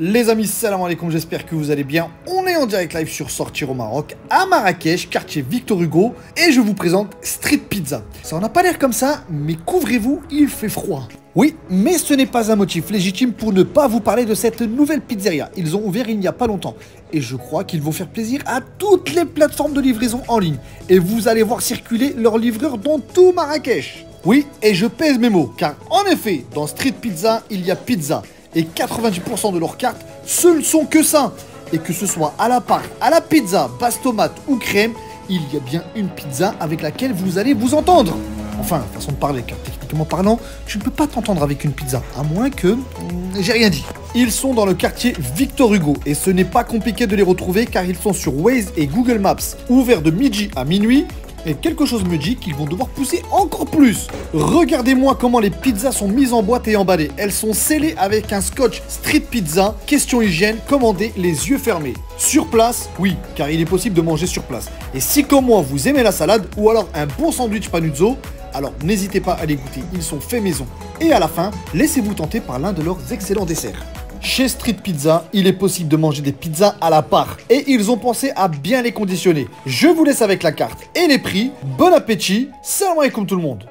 Les amis, salam alaikum, j'espère que vous allez bien. On est en direct live sur Sortir au Maroc, à Marrakech, quartier Victor Hugo, et je vous présente Street Pizza. Ça n'a pas l'air comme ça, mais couvrez-vous, il fait froid. Oui, mais ce n'est pas un motif légitime pour ne pas vous parler de cette nouvelle pizzeria. Ils ont ouvert il n'y a pas longtemps. Et je crois qu'ils vont faire plaisir à toutes les plateformes de livraison en ligne. Et vous allez voir circuler leurs livreurs dans tout Marrakech. Oui, et je pèse mes mots, car en effet, dans Street Pizza, il y a pizza. Et 90% de leurs cartes, ce ne sont que ça. Et que ce soit à la part, à la pizza, basse tomate ou crème, il y a bien une pizza avec laquelle vous allez vous entendre. Enfin, façon de parler, car techniquement parlant, tu ne peux pas t'entendre avec une pizza, à moins que... hmm, J'ai rien dit. Ils sont dans le quartier Victor Hugo, et ce n'est pas compliqué de les retrouver car ils sont sur Waze et Google Maps, ouverts de midi à minuit, et quelque chose me dit qu'ils vont devoir pousser encore plus. Regardez-moi comment les pizzas sont mises en boîte et emballées. Elles sont scellées avec un scotch street pizza, question hygiène, commandez les yeux fermés. Sur place, oui, car il est possible de manger sur place. Et si comme moi vous aimez la salade ou alors un bon sandwich panuzzo, alors n'hésitez pas à les goûter, ils sont faits maison. Et à la fin, laissez-vous tenter par l'un de leurs excellents desserts. Chez Street Pizza, il est possible de manger des pizzas à la part et ils ont pensé à bien les conditionner. Je vous laisse avec la carte et les prix. Bon appétit, salam alaikum tout le monde